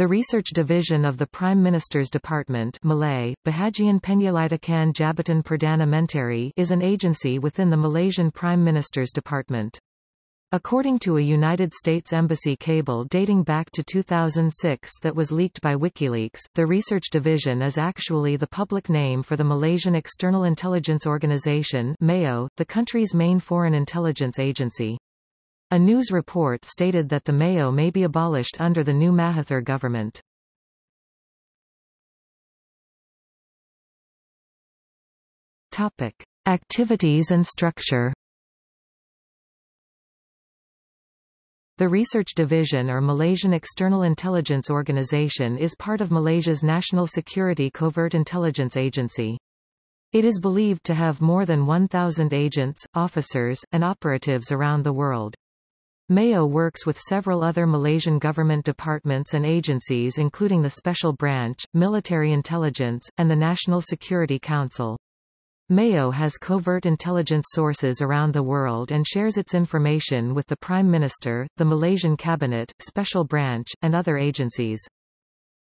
The research division of the Prime Minister's Department Malay, Bahagian Penyelidikan Jabatan Perdana Menteri is an agency within the Malaysian Prime Minister's Department. According to a United States Embassy cable dating back to 2006 that was leaked by WikiLeaks, the Research Division is actually the public name for the Malaysian External Intelligence Organization MEIO, the country's main foreign intelligence agency. A news report stated that the MEIO may be abolished under the new Mahathir government. Topic. Activities and structure The Research Division or Malaysian External Intelligence Organization is part of Malaysia's National Security Covert Intelligence Agency. It is believed to have more than 1,000 agents, officers, and operatives around the world. MEIO works with several other Malaysian government departments and agencies including the Special Branch, Military Intelligence, and the National Security Council. MEIO has covert intelligence sources around the world and shares its information with the Prime Minister, the Malaysian Cabinet, Special Branch, and other agencies.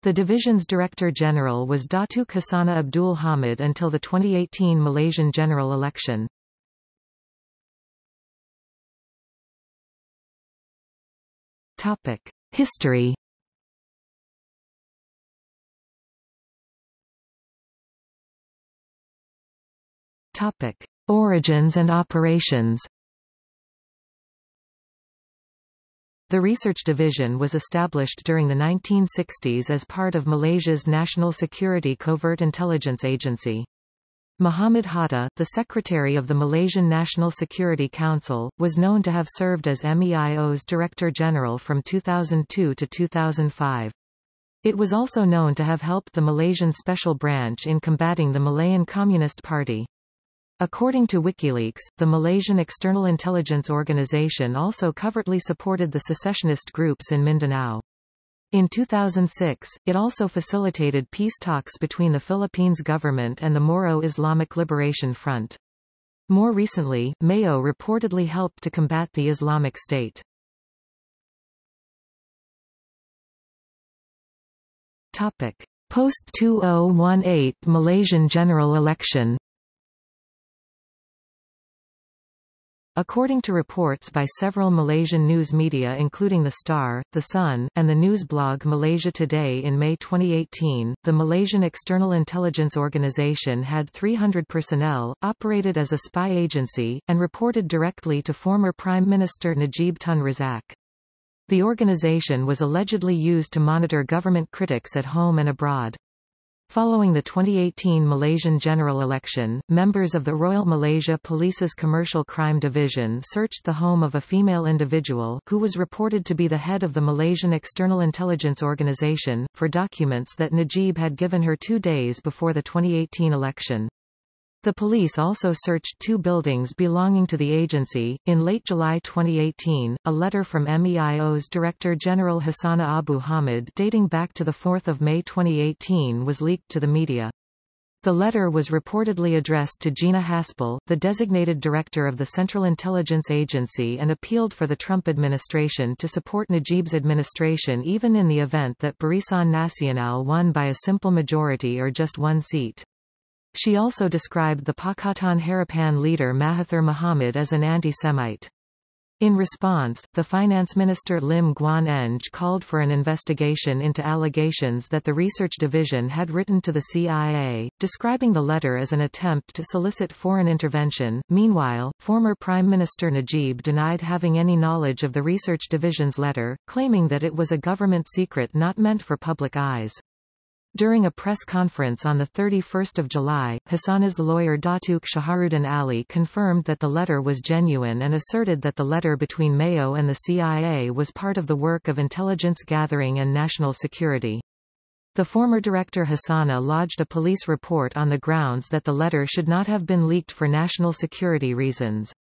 The division's Director General was Datuk Hasanah Abdul Hamid until the 2018 Malaysian general election. Topic: History. Topic: Origins and operations. The Research Division was established during the 1960s as part of Malaysia's National Security Covert Intelligence Agency. Muhammad Hatta, the secretary of the Malaysian National Security Council, was known to have served as MEIO's Director General from 2002 to 2005. It was also known to have helped the Malaysian Special Branch in combating the Malayan Communist Party. According to WikiLeaks, the Malaysian External Intelligence Organization also covertly supported the secessionist groups in Mindanao. In 2006, it also facilitated peace talks between the Philippines government and the Moro Islamic Liberation Front. More recently, MEIO reportedly helped to combat the Islamic State. Post-2018 Malaysian general election According to reports by several Malaysian news media including The Star, The Sun, and the news blog Malaysia Today in May 2018, the Malaysian External Intelligence Organization had 300 personnel, operated as a spy agency, and reported directly to former Prime Minister Najib Tun Razak. The organization was allegedly used to monitor government critics at home and abroad. Following the 2018 Malaysian general election, members of the Royal Malaysia Police's Commercial Crime Division searched the home of a female individual, who was reported to be the head of the Malaysian External Intelligence Organization, for documents that Najib had given her two days before the 2018 election. The police also searched two buildings belonging to the agency. In late July 2018, a letter from MEIO's Director General Hasanah Abu Hamid dating back to 4 May 2018 was leaked to the media. The letter was reportedly addressed to Gina Haspel, the designated director of the Central Intelligence Agency and appealed for the Trump administration to support Najib's administration even in the event that Barisan Nasional won by a simple majority or just one seat. She also described the Pakatan Harapan leader Mahathir Mohamad as an anti-Semite. In response, the finance minister Lim Guan Eng called for an investigation into allegations that the research division had written to the CIA, describing the letter as an attempt to solicit foreign intervention. Meanwhile, former Prime Minister Najib denied having any knowledge of the research division's letter, claiming that it was a government secret not meant for public eyes. During a press conference on 31 July, Hasanah's lawyer Datuk Shaharuddin Ali confirmed that the letter was genuine and asserted that the letter between MEIO and the CIA was part of the work of intelligence gathering and national security. The former director Hasanah lodged a police report on the grounds that the letter should not have been leaked for national security reasons.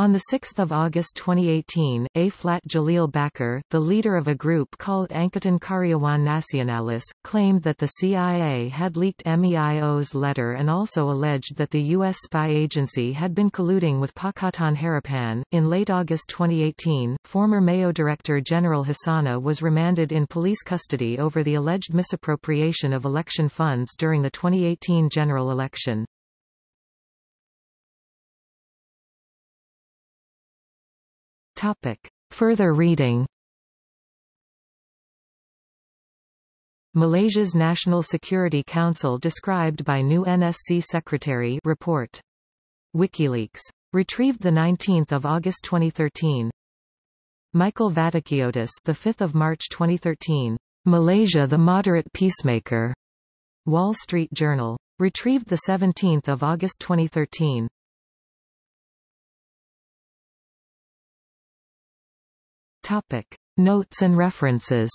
On 6 August 2018, A. Flat Jalil Bakr, the leader of a group called Angkatan Karyawan Nasionalis, claimed that the CIA had leaked MEIO's letter and also alleged that the U.S. spy agency had been colluding with Pakatan Harapan. In late August 2018, former MEIO Director General Hasanah was remanded in police custody over the alleged misappropriation of election funds during the 2018 general election. Topic. Further reading Malaysia's National Security Council described by new NSC Secretary report. WikiLeaks. Retrieved 19 August 2013. Michael Vatikiotis the 5th of March 2013. Malaysia the Moderate Peacemaker. Wall Street Journal. Retrieved 17 August 2013. Topic. Notes and references